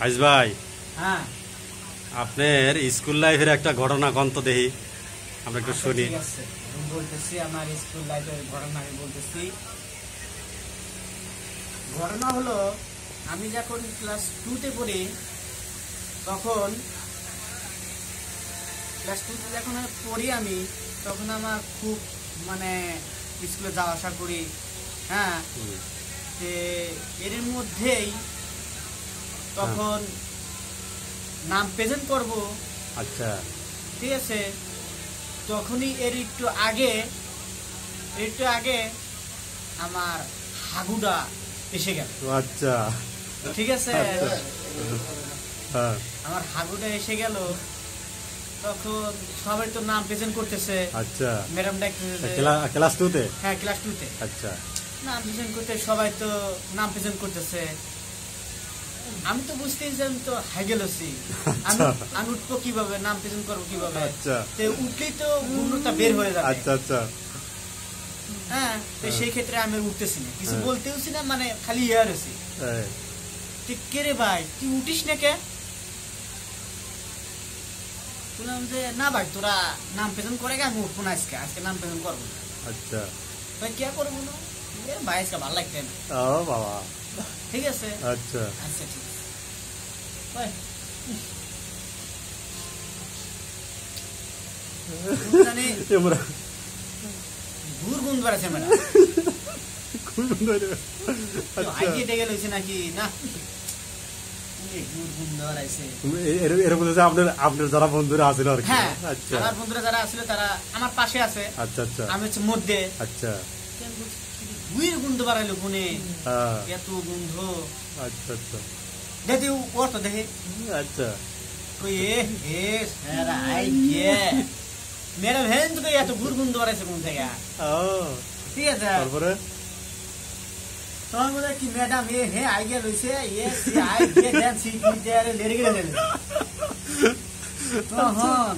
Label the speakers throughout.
Speaker 1: আইস ভাই।
Speaker 2: হ্যাঁ।
Speaker 1: আপনার স্কুল লাইফের একটা ঘটনা কন্ত দেখি। আমরা একটু
Speaker 2: আচ্ছা,
Speaker 1: শুনি।
Speaker 2: বলতেছি আমার স্কুল লাইফের ঘটনা আমি বলতেছি। ঘটনা হলো আমি যখন ক্লাস টুতে পড়ি তখন ক্লাস টুতে যখন পড়ি আমি তখন আমার খুব মানে স্কুলে যাওয়া আসা করি। হ্যাঁ? যে এর মধ্যেই তখন নাম প্রেজেন্ট করব।
Speaker 1: আচ্ছা।
Speaker 2: ঠিক আছে? তখনই এর একটু আগে একটু আগে আমার হাগুডা এসে গেল।
Speaker 1: আচ্ছা।
Speaker 2: ঠিক আছে?
Speaker 1: আচ্ছা। হ্যাঁ।
Speaker 2: আমার হাগুডা এসে গেল। তখন সবাই তো নাম প্রেজেন্ট করতেছে।
Speaker 1: আচ্ছা।
Speaker 2: ম্যাডাম ডাকতেছে
Speaker 1: ক্লা- ক্লাস টুতে
Speaker 2: হ্যাঁ ক্লাস টুতে
Speaker 1: আচ্ছা।
Speaker 2: নাম প্রেজেন্ট করতে সবাই তো নাম প্রেজেন্ট করতেছে। আমি তো বুঝতেই যে আমি তো হাইগেলছি আমি
Speaker 1: আচ্ছা।
Speaker 2: আমি উঠবো কীভাবে নাম প্রেজেন্ট করব কীভাবে?
Speaker 1: আচ্ছা।
Speaker 2: উঠলেই তো গুণটা বের হয়ে যাবে।
Speaker 1: আচ্ছা আচ্ছা।
Speaker 2: হ্যাঁ তো
Speaker 1: হ্যাঁ।
Speaker 2: সেই ক্ষেত্রে আমি উঠতেছি না। কিছু
Speaker 1: হ্যাঁ।
Speaker 2: বলতেওছি না মানে খালি ইয়ার আছি তুই কে রে ভাই তুই উঠিস না কে? বললাম যে না ভাই তোরা নাম প্রেজেন্ট করে গে আমি উঠবো না আজকে। আজকে নাম প্রেজেন্ট করব না।
Speaker 1: আচ্ছা।
Speaker 2: ভাই কে করব না ভাই আজকে ভালো লাগছে না।
Speaker 1: ও বাবা।
Speaker 2: ঠিক আছে?
Speaker 1: আচ্ছা।
Speaker 2: আচ্ছা ঠিক আছে। ঘুর ম্যাডাম।
Speaker 1: আচ্ছা।
Speaker 2: নাকি? না।
Speaker 1: যারা বন্ধুরা আছিল আর কি।
Speaker 2: হ্যাঁ
Speaker 1: আচ্ছা।
Speaker 2: আমার বন্ধুরা যারা আসলে তারা আমার পাশে আছে।
Speaker 1: আচ্ছা আচ্ছা।
Speaker 2: আমি হচ্ছে মধ্যে।
Speaker 1: আচ্ছা।
Speaker 2: গন্ধ বাড়াইলো গুনে
Speaker 1: হ্যাঁ।
Speaker 2: এত গন্ধ
Speaker 1: আচ্ছা আচ্ছা।
Speaker 2: দেখি ওর তো দেখে।
Speaker 1: আচ্ছা।
Speaker 2: কই এ হে সারা আই গে ম্যাডাম হেন তো এত গন্ধ বাড়াইছে কোন থেকে
Speaker 1: ও।
Speaker 2: ঠিক আছে।
Speaker 1: তারপরে?
Speaker 2: কি ম্যাডাম এ হে আই গে লইছে? এ সি আই দেন সি কি দে আরে লেরে গেলে তখন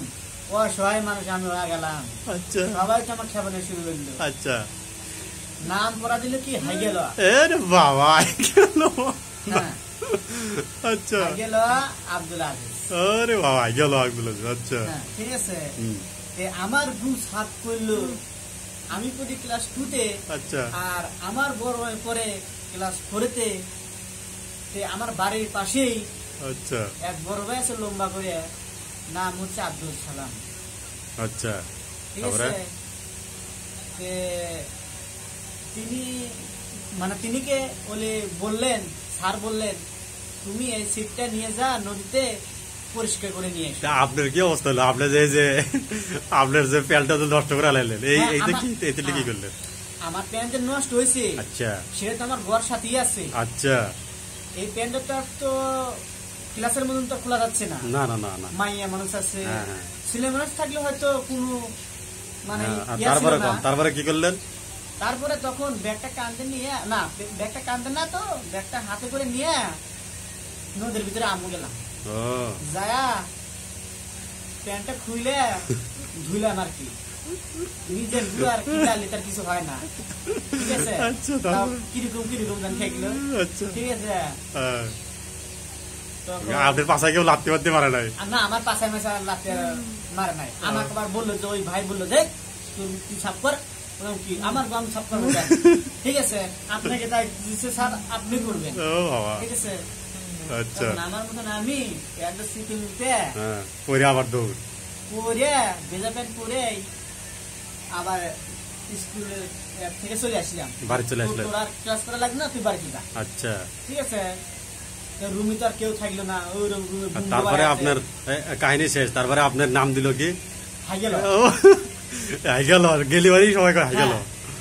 Speaker 2: ও সহায় মানুষ আমি গেলাম।
Speaker 1: আচ্ছা।
Speaker 2: সবাই তো আমার খেপানো শুরু করল।
Speaker 1: আচ্ছা।
Speaker 2: নাম পড়া দিল কি হাই গেল
Speaker 1: এর বাবা গেল
Speaker 2: হ্যাঁ।
Speaker 1: আচ্ছা।
Speaker 2: হাই গেল আব্দুল আজিজ।
Speaker 1: আরে বাবা গেল আব্দুল আজিজ, আচ্ছা।
Speaker 2: হ্যাঁ ঠিক আছে। আমার গ্রুপ সাত করল। আমি পড়ি ক্লাস টুতে
Speaker 1: আচ্ছা।
Speaker 2: আর আমার বড় ভাই পরে ক্লাস ফোরেতে তে। আমার বাড়ির পাশেই
Speaker 1: আচ্ছা।
Speaker 2: এক বড় ভাই আছে লম্বা করে। নাম হচ্ছে আব্দুল সালাম।
Speaker 1: আচ্ছা।
Speaker 2: ঠিক আছে? তে তিনি মানে তিনিকে বলে বললেন স্যার বললেন তুমি এই সিটটা নিয়ে যা নদীতে পরিষ্কার করে নিয়ে এসো।
Speaker 1: আপনার কি অবস্থা হলো? আপনার যে যে আপনার যে প্যান্টটা তো নষ্ট করে আলাইলেন এই
Speaker 2: হ্যাঁ,
Speaker 1: এইটা কি এইটা কি। করলেন?
Speaker 2: আমার প্যান্ট নষ্ট হয়েছে।
Speaker 1: আচ্ছা।
Speaker 2: সেটা তো আমার ঘর সাথেই আছে।
Speaker 1: আচ্ছা।
Speaker 2: এই প্যান্টটা তো ক্লাসের মতন তো খোলা যাচ্ছে না।
Speaker 1: না না না না।
Speaker 2: মাইয়া মানুষ আছে।
Speaker 1: হ্যাঁ, হ্যাঁ।
Speaker 2: ছেলে মানুষ থাকলে হয়তো কোনো মানে
Speaker 1: তারপরে। তারপরে কি করলেন?
Speaker 2: তারপরে তখন ব্যাগটা কান্দে নিয়ে না ব্যাগটা কান্দে না তো ব্যাগটা হাতে করে নিয়ে নদীর ভিতরে আমু গেলাম। যায়া প্যান্টটা খুইলে ধুইলাম আর কি। নিজের ধুলো আর কি ডালি তার কিছু হয় না। ঠিক আছে?
Speaker 1: আচ্ছা?
Speaker 2: কীরকম কীরকম জান খেয়ে
Speaker 1: আচ্ছা।
Speaker 2: ঠিক আছে?
Speaker 1: হ্যাঁ। আপনার পাশায় কেউ লাত্তি মারতে পারে নাই।
Speaker 2: আর না আমার পাশায় মাসে মারে নাই। আমাকে আবার বলল যে ওই ভাই বলল যে তুই সাপ কর কি আমার আমি সাপ করব কেন? ঠিক আছে আপনাকে তাই দিচ্ছে স্যার আপনি করবেন।
Speaker 1: ও বাবা।
Speaker 2: ঠিক আছে।
Speaker 1: আচ্ছা।
Speaker 2: তখন আমার মতন আমি একটা সিটি নিতে
Speaker 1: হ্যাঁ পরে আবার দৌড়।
Speaker 2: পরে ভেজা প্যান্ট পরে আবার স্কুলের থেকে চলে আসলাম।
Speaker 1: বাড়ি চলে আসলেন।
Speaker 2: তোর আর ক্লাস করা লাগবে না তুই বাড়ি যা।
Speaker 1: আচ্ছা।
Speaker 2: ঠিক আছে। রুমি তো আর কেউ থাকল না ওই রুমে
Speaker 1: আর তারপরে আপনার এ, কাহিনী শেষ তারপরে আপনার নাম দিল কি?
Speaker 2: হাই গেল
Speaker 1: ও হাই গেল গেলি বাড়ি সবাই কয়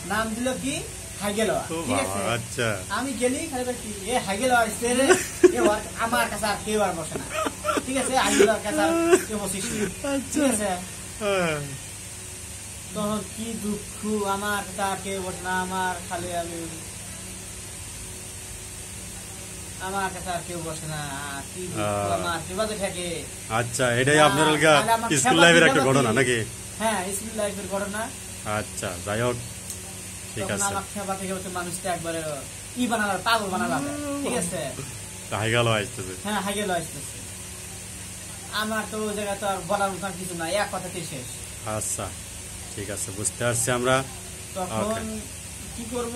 Speaker 2: নাম দিল কি? হাই ঠিক আছে?
Speaker 1: আচ্ছা।
Speaker 2: আমি গেলি খালি কি এ হাই আসছে রে। এ আমার কাছে আর কেউ আর বসে না। ঠিক আছে? হাই কাছে আর কেউ বসিস ঠিক আছে?
Speaker 1: হ্যাঁ,
Speaker 2: তখন কি দুঃখ? আমার কাছে কেউ বসে না আমার খালি আমি। আমার কাছে আর কেউ বসে না কি দুঃখ। আমার বিবাদে থাকে
Speaker 1: আচ্ছা এটাই আপনার স্কুল লাইফের একটা ঘটনা নাকি?
Speaker 2: হ্যাঁ স্কুল লাইফের ঘটনা।
Speaker 1: আচ্ছা যাই হোক ঠিক আছে।
Speaker 2: আমার খেবা থেকে হচ্ছে মানুষটা একবারে ই বানালাম পাগল বানালাম ঠিক আছে?
Speaker 1: হাই আসতেছে।
Speaker 2: হ্যাঁ আসতেছে। আমার তো ওই জায়গায় তো আর বলার মতন কিছু নাই এক কথাতেই শেষ।
Speaker 1: আচ্ছা ঠিক আছে বুঝতে পারছি আমরা।
Speaker 2: তখন কি করব?